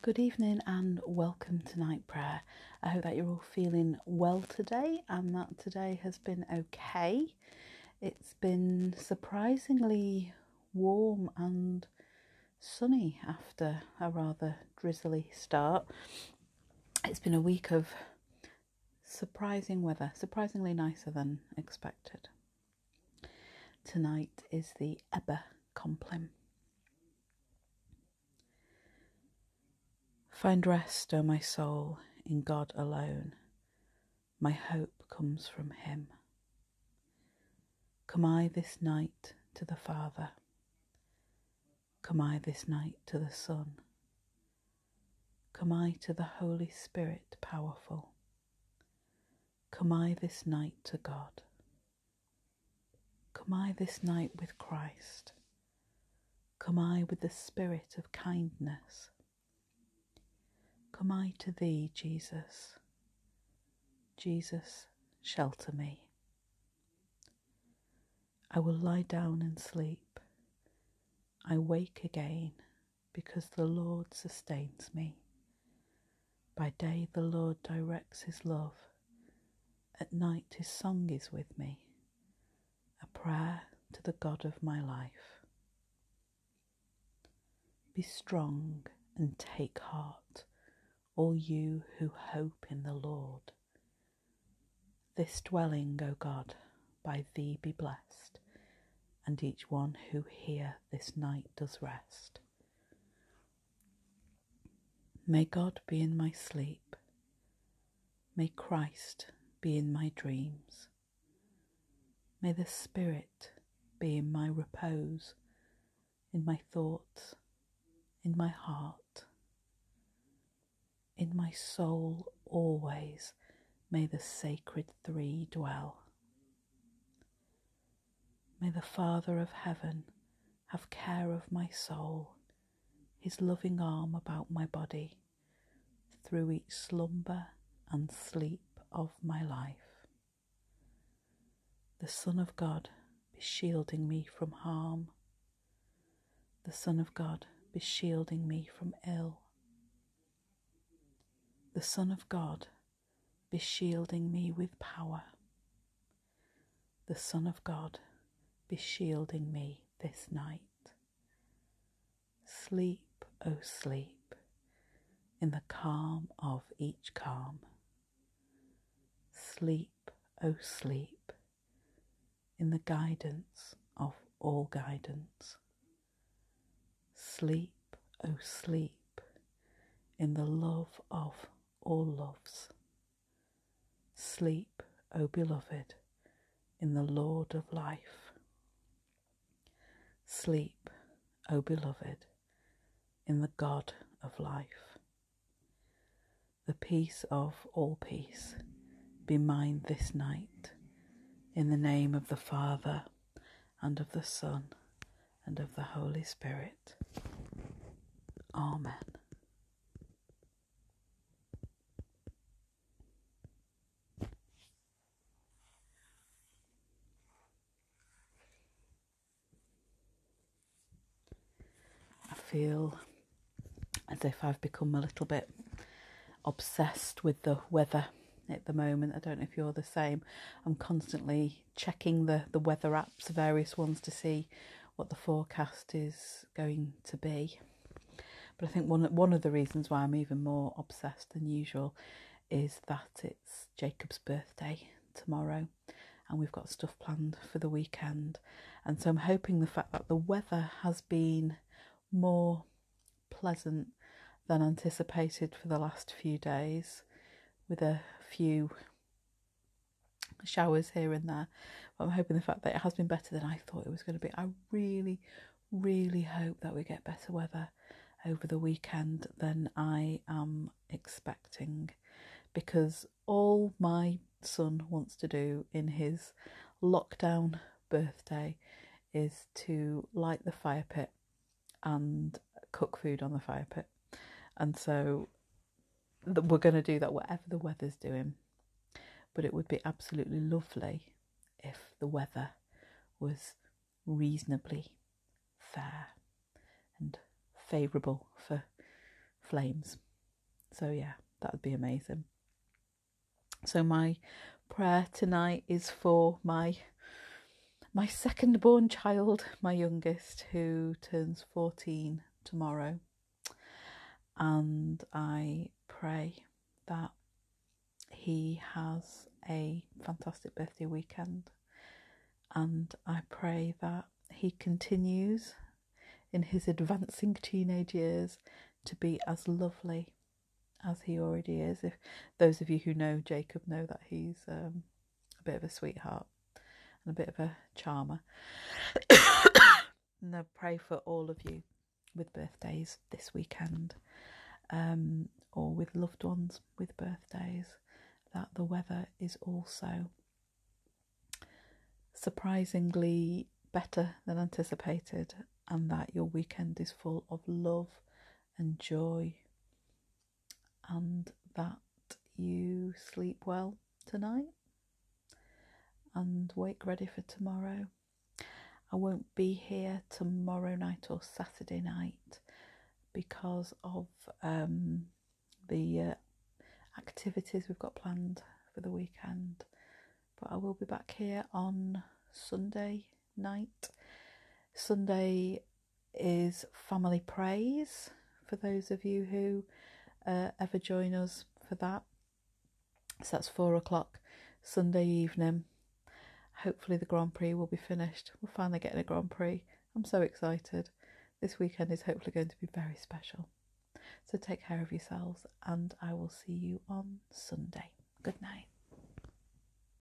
Good evening and welcome to night prayer. I hope that you're all feeling well today and that today has been okay. It's been surprisingly warm and sunny after a rather drizzly start. It's been a week of surprising weather, surprisingly nicer than expected. Tonight is the Ebba Compline. Find rest, O my soul, in God alone. My hope comes from Him. Come I this night to the Father. Come I this night to the Son. Come I to the Holy Spirit powerful. Come I this night to God. Come I this night with Christ. Come I with the Spirit of kindness Come I to thee, Jesus. Jesus, shelter me. I will lie down and sleep. I wake again because the Lord sustains me. By day the Lord directs his love. At night his song is with me, a prayer to the God of my life. Be strong and take heart all you who hope in the Lord. This dwelling, O God, by thee be blessed, and each one who here this night does rest. May God be in my sleep, may Christ be in my dreams, may the Spirit be in my repose, in my thoughts, in my heart in my soul always may the sacred three dwell. May the Father of heaven have care of my soul, his loving arm about my body, through each slumber and sleep of my life. The Son of God be shielding me from harm. The Son of God be shielding me from ill the Son of God, be shielding me with power. The Son of God, be shielding me this night. Sleep, O oh sleep, in the calm of each calm. Sleep, O oh sleep, in the guidance of all guidance. Sleep, O oh sleep, in the love of all loves. Sleep, O beloved, in the Lord of life. Sleep, O beloved, in the God of life. The peace of all peace be mine this night, in the name of the Father, and of the Son, and of the Holy Spirit. Amen. Feel as if I've become a little bit obsessed with the weather at the moment. I don't know if you're the same. I'm constantly checking the, the weather apps, various ones, to see what the forecast is going to be. But I think one one of the reasons why I'm even more obsessed than usual is that it's Jacob's birthday tomorrow and we've got stuff planned for the weekend. And so I'm hoping the fact that the weather has been more pleasant than anticipated for the last few days, with a few showers here and there. But I'm hoping the fact that it has been better than I thought it was going to be. I really, really hope that we get better weather over the weekend than I am expecting because all my son wants to do in his lockdown birthday is to light the fire pit and cook food on the fire pit. And so we're going to do that whatever the weather's doing. But it would be absolutely lovely if the weather was reasonably fair and favourable for flames. So, yeah, that would be amazing. So, my prayer tonight is for my my second born child, my youngest, who turns 14 tomorrow. And I pray that he has a fantastic birthday weekend. And I pray that he continues in his advancing teenage years to be as lovely as he already is. If those of you who know Jacob know that he's um, a bit of a sweetheart and a bit of a charmer. and I pray for all of you with birthdays this weekend um, or with loved ones with birthdays that the weather is also surprisingly better than anticipated and that your weekend is full of love and joy and that you sleep well tonight and wake ready for tomorrow. I won't be here tomorrow night or Saturday night because of um, the uh, activities we've got planned for the weekend. But I will be back here on Sunday night. Sunday is Family Praise for those of you who uh, ever join us for that. So that's four o'clock Sunday evening. Hopefully, the Grand Prix will be finished. We're finally getting a Grand Prix. I'm so excited. This weekend is hopefully going to be very special. So take care of yourselves, and I will see you on Sunday. Good night.